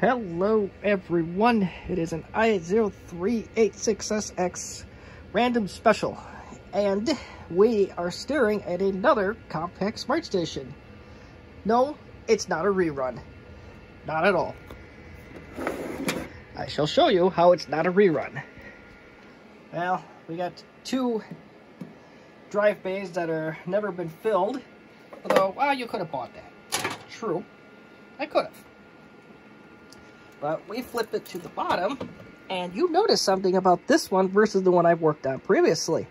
Hello everyone, it is an i80386SX random special and we are staring at another Compaq Smart Station. No, it's not a rerun. Not at all. I shall show you how it's not a rerun. Well, we got two drive bays that are never been filled. Although, well, you could have bought that. True. I could have. But we flip it to the bottom, and you notice something about this one versus the one I've worked on previously.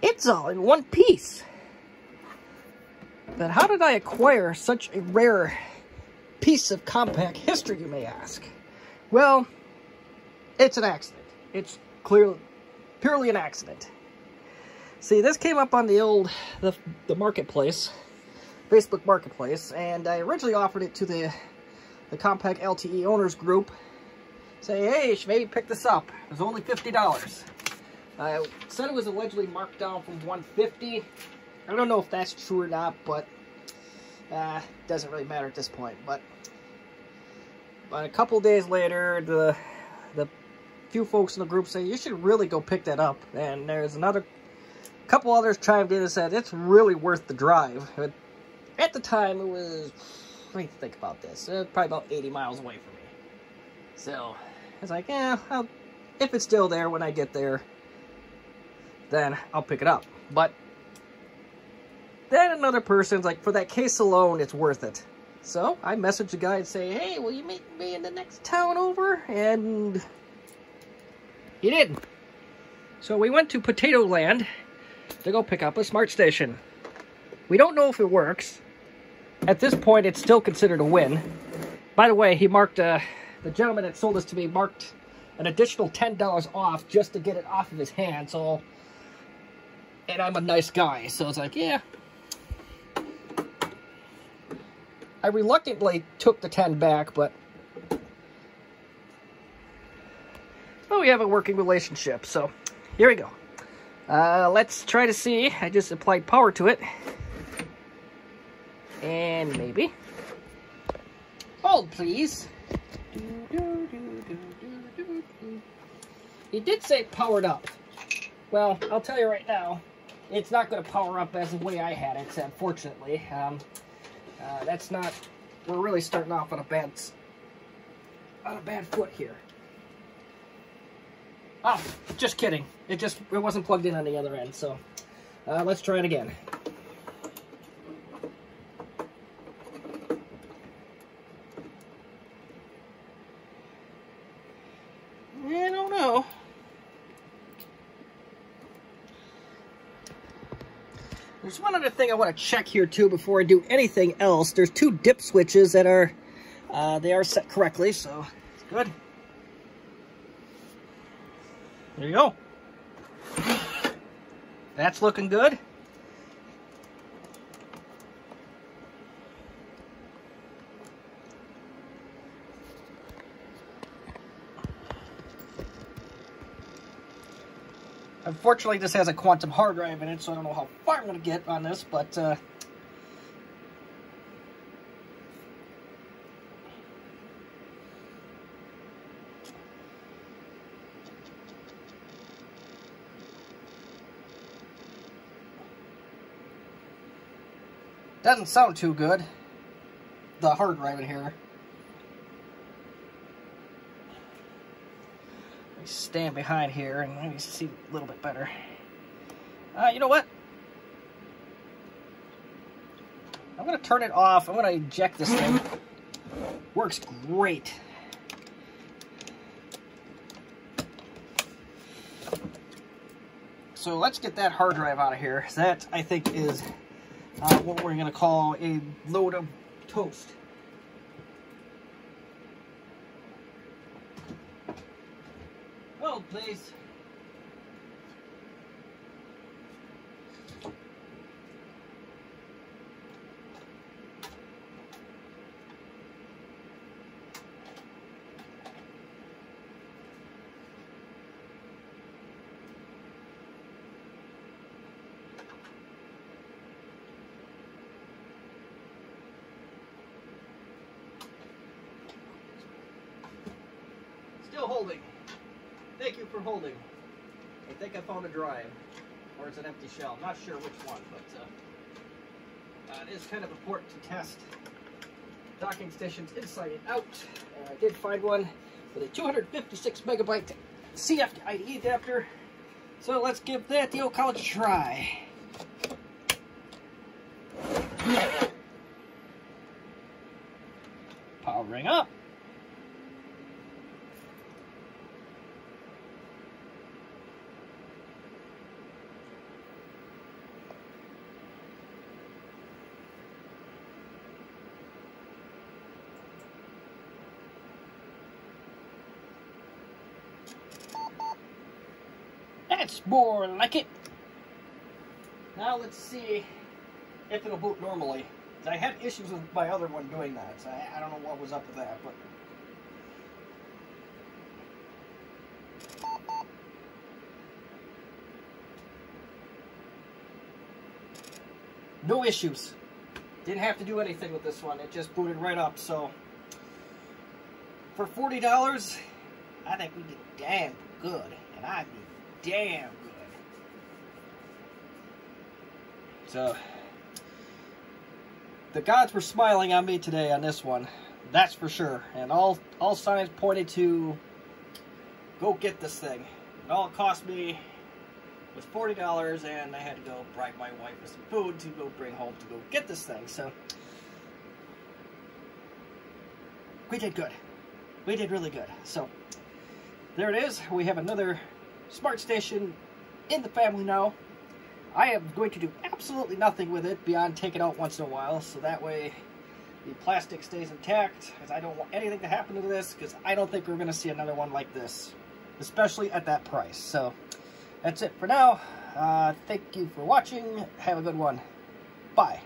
It's all in one piece. But how did I acquire such a rare piece of Compaq history, you may ask? Well, it's an accident. It's clearly, purely an accident. See, this came up on the old, the, the marketplace, Facebook Marketplace, and I originally offered it to the the Compaq LTE owners group. Say, hey, maybe pick this up. It was only $50. I said it was allegedly marked down from 150 I don't know if that's true or not, but uh, doesn't really matter at this point. But, but a couple days later, the the few folks in the group say you should really go pick that up. And there's another couple others chimed in and said it's really worth the drive. At the time, it was let me think about this. Uh, probably about 80 miles away from me. So, it's like, yeah, I'll, if it's still there when I get there, then I'll pick it up. But then another person's like, for that case alone, it's worth it. So I message the guy and say, hey, will you meet me in the next town over? And he didn't. So we went to Potato Land to go pick up a smart station. We don't know if it works. At this point, it's still considered a win. By the way, he marked, uh, the gentleman that sold this to me marked an additional $10 off just to get it off of his hand, so... And I'm a nice guy, so it's like, yeah. I reluctantly took the 10 back, but... Well, we have a working relationship, so here we go. Uh, let's try to see. I just applied power to it. And maybe. Hold, please. It did say powered up. Well, I'll tell you right now, it's not going to power up as the way I had it, unfortunately. Um, uh, that's not... We're really starting off on a bad... on a bad foot here. Oh, just kidding. It just it wasn't plugged in on the other end, so uh, let's try it again. There's one other thing I want to check here too before I do anything else. There's two dip switches that are, uh, they are set correctly, so it's good. There you go. That's looking good. Unfortunately, this has a Quantum hard drive in it, so I don't know how far I'm going to get on this, but... Uh, doesn't sound too good, the hard drive in here. Stand behind here and maybe see a little bit better. Uh, you know what? I'm going to turn it off. I'm going to eject this thing. Works great. So let's get that hard drive out of here. That, I think, is uh, what we're going to call a load of toast. Please. still holding. Thank you for holding. I think I found a drive. Or it's an empty shell. I'm not sure which one, but uh, uh, it is kind of important to test docking stations inside and out. And I did find one with a 256 megabyte CF IDE adapter. So let's give that the old college try. Powering up. That's more like it. Now let's see if it'll boot normally. I had issues with my other one doing that, so I, I don't know what was up with that, but... No issues. Didn't have to do anything with this one. It just booted right up, so... For $40, I think we did damn good. And I mean damn good. So, the gods were smiling on me today on this one. That's for sure. And all, all signs pointed to go get this thing. And all it cost me was $40 and I had to go bribe my wife with some food to go bring home to go get this thing. So, we did good. We did really good. So, there it is. We have another smart station in the family now. I am going to do absolutely nothing with it beyond take it out once in a while, so that way the plastic stays intact, because I don't want anything to happen to this, because I don't think we're going to see another one like this, especially at that price. So, that's it for now. Uh, thank you for watching. Have a good one. Bye.